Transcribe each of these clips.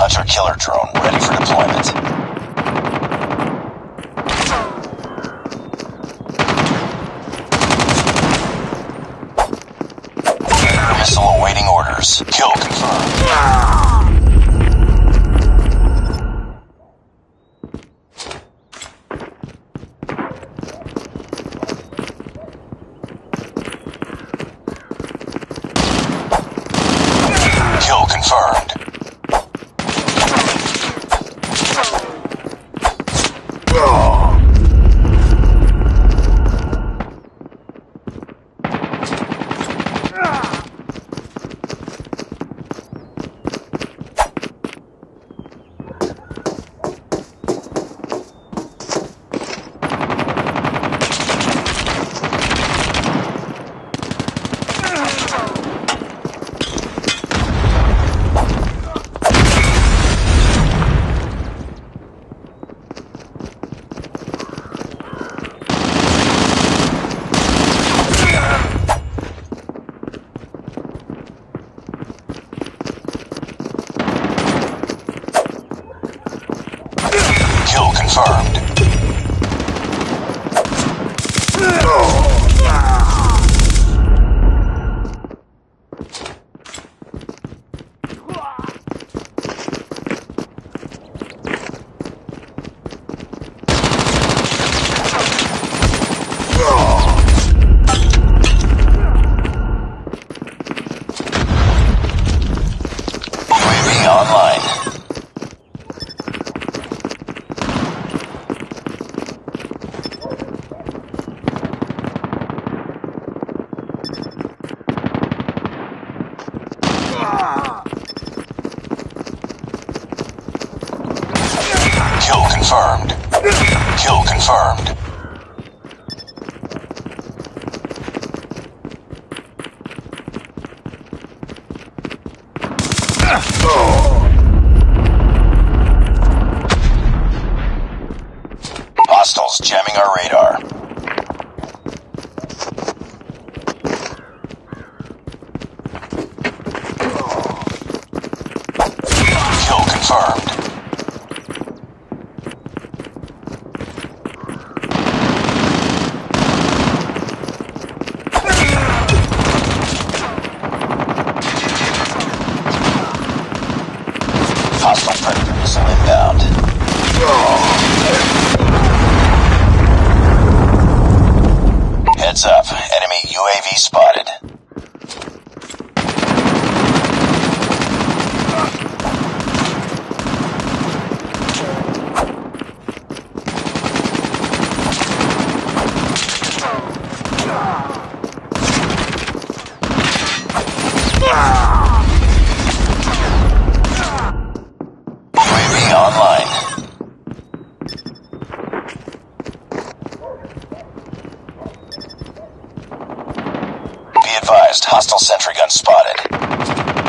Hunter killer drone ready for deployment. Predator missile awaiting orders. Kill confirmed. Kill confirmed. Kill confirmed. UAV online. Kill confirmed. Kill confirmed. Hostiles jamming our radar. Kill confirmed. Hostile predator missile inbound. Heads up. Enemy UAV spotted. UAV online. Be advised, hostile sentry gun spotted.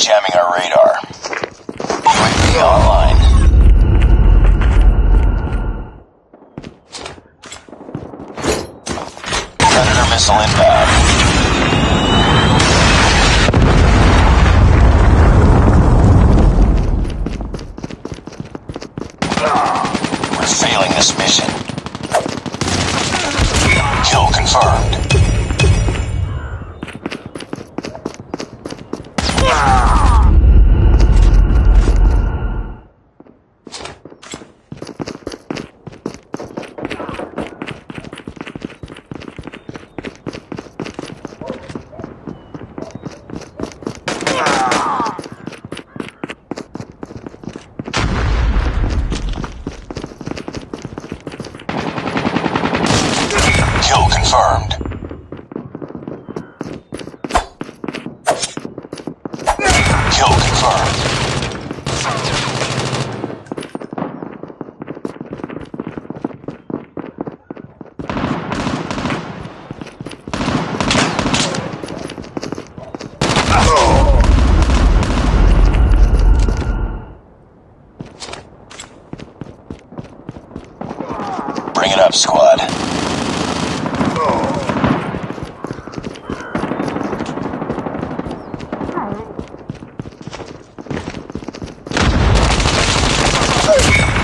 Jamming our radar. UAV online. Predator missile inbound. We're failing this mission. confirmed. Kill confirmed. Kill confirmed. Bring it up, squad.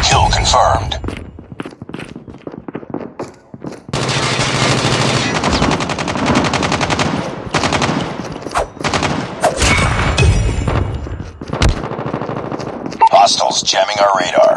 Kill confirmed. Our radar.